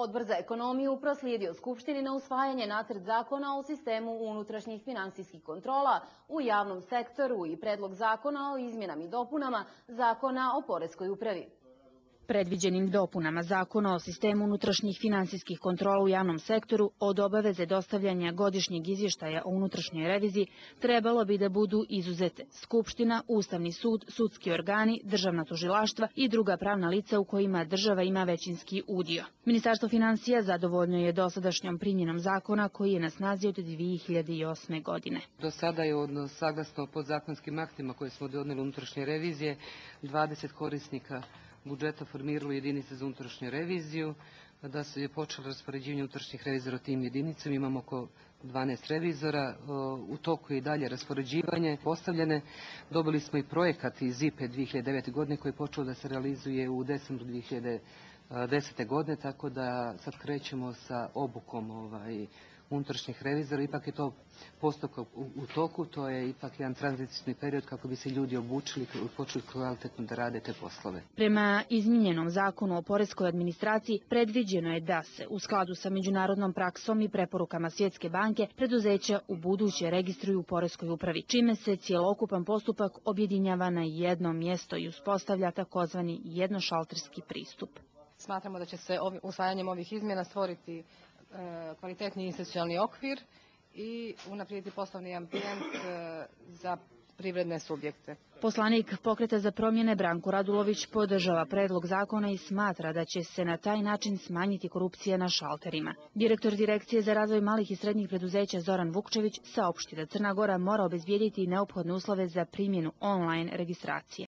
Odbor za ekonomiju proslijedio Skupštini na usvajanje nacrt zakona o sistemu unutrašnjih finansijskih kontrola u javnom sektoru i predlog zakona o izmjenama i dopunama zakona o poreskoj upravi. Predviđenim dopunama zakona o sistemu unutrašnjih finansijskih kontrola u javnom sektoru od obaveze dostavljanja godišnjeg izvještaja o unutrašnjoj reviziji trebalo bi da budu izuzete Skupština, Ustavni sud, sudski organi, državna tužilaštva i druga pravna lica u kojima država ima većinski udio. Ministarstvo financija zadovoljno je dosadašnjom primjenom zakona koji je na snazi od 2008. godine. Do sada je od saglasno podzakonskim aktima koje smo donijeli unutrašnje revizije 20 korisnika budžeta formiralo jedinice za unutrašnju reviziju, da se je počelo raspoređivanje unutrašnjih revizora tim jedinicama. Imamo oko 12 revizora, u toku je i dalje raspoređivanje postavljene. Dobili smo i projekat iz IPE 2009. godine koji je počeo da se realizuje u decembru 2010. godine, tako da sad krećemo sa obukom ovaj, unutrašnjih revizora, ipak je to postupak u, toku, to je ipak jedan tranzicijni period kako bi se ljudi obučili i počeli kvalitetno da rade te poslove. Prema izmijenjenom zakonu o poreskoj administraciji predviđeno je da se u skladu sa međunarodnom praksom i preporukama Svjetske banke preduzeća u buduće registruju u poreskoj upravi, čime se cijelokupan postupak objedinjava na jedno mjesto i uspostavlja takozvani jednošalterski pristup. Smatramo da će se usvajanjem ovih izmjena stvoriti kvalitetni institucionalni okvir i unaprijediti poslovni ambijent e, za privredne subjekte. Poslanik pokreta za promjene Branko Radulović podržava predlog zakona i smatra da će se na taj način smanjiti korupcija na šalterima. Direktor Direkcije za razvoj malih i srednjih preduzeća Zoran Vukčević saopšti da Crna Gora mora obezbijediti neophodne uslove za primjenu online registracije.